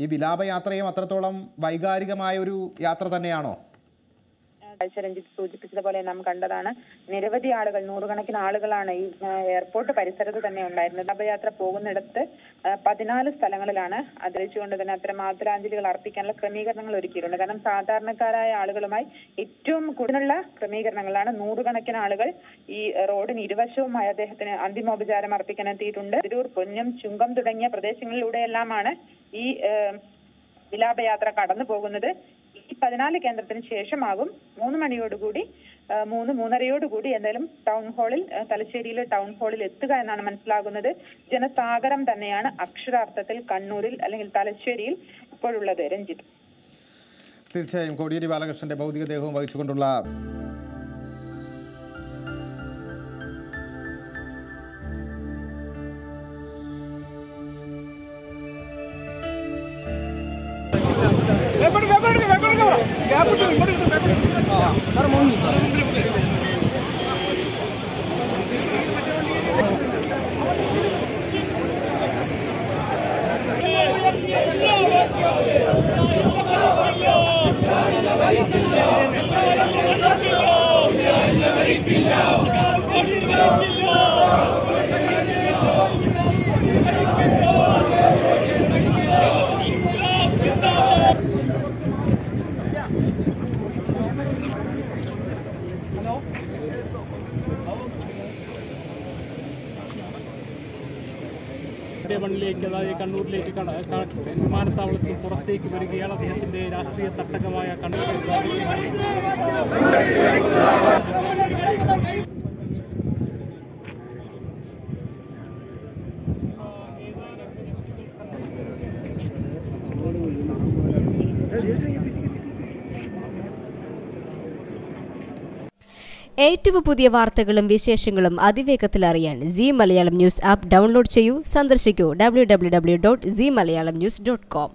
ഈ വിലാപയാത്രയും അത്രത്തോളം വൈകാരികമായ ഒരു യാത്ര തന്നെയാണോ? രഞ്ജിത്ത് സൂചിപ്പിച്ചതുപോലെ നാം കണ്ടതാണ്. നിരവധി ആളുകൾ നൂറുകണക്കിന് ആളുകളാണ് ഈ എയർപോർട്ട് പരിസരത്ത് തന്നെ ഉണ്ടായിരുന്നത്. അപയാത്ര പോകുന്നിടത്ത് പതിനാല് സ്ഥലങ്ങളിലാണ് അതിരിച്ചുകൊണ്ട് തന്നെ അത്തരം ആദരാഞ്ജലികൾ അർപ്പിക്കാനുള്ള ക്രമീകരണങ്ങൾ ഒരുക്കിയിട്ടുണ്ട്. കാരണം സാധാരണക്കാരായ ആളുകളുമായി ഏറ്റവും കൂടുതലുള്ള ക്രമീകരണങ്ങളാണ് നൂറുകണക്കിന് ആളുകൾ ഈ റോഡിന് ഇരുവശവുമായി അദ്ദേഹത്തിന് അന്തിമോപചാരം അർപ്പിക്കാൻ എത്തിയിട്ടുണ്ട്. തിരൂർ പൊന്നം ചുങ്കം തുടങ്ങിയ പ്രദേശങ്ങളിലൂടെയെല്ലാമാണ് ഈ വിലാപയാത്ര കടന്നു പോകുന്നത് ഈ പതിനാല് കേന്ദ്രത്തിന് ശേഷമാകും മൂന്ന് മണിയോടുകൂടി മൂന്ന് മൂന്നരയോടുകൂടി എന്തായാലും ടൗൺ ഹാളിൽ തലശ്ശേരിയിലെ ടൗൺ ഹാളിൽ എത്തുക എന്നാണ് മനസ്സിലാകുന്നത്. ജനസാഗരം തന്നെയാണ് അക്ഷരാർത്ഥത്തിൽ കണ്ണൂരിൽ അല്ലെങ്കിൽ തലശ്ശേരിയിൽ ഇപ്പോഴുള്ളത്. രഞ്ജിത്ത്. തീർച്ചയായും കോടിയേരി ബാലകൃഷ്ണന്റെ ഭൗതികദേഹവും വഹിച്ചുകൊണ്ടുള്ള 떨어져라. 야, 앞으로 좀 머리 좀 빼고. 아, 따라 먹는 사람. കട ക- വിമാനത്താവളത്തിൽ പുറത്തേക്ക് വരികയാണ് അദ്ദേഹത്തിന്റെ രാഷ്ട്രീയ തട്ടകമായ കണ്ണൂർ ഏറ്റവും പുതിയ വാർത്തകളും വിശേഷങ്ങളും അതിവേഗത്തിൽ അറിയാൻ Zee Malayalam news app download ചെയ്യൂ സന്ദർശിക്കൂ W W W dot Zee Malayalam news dot com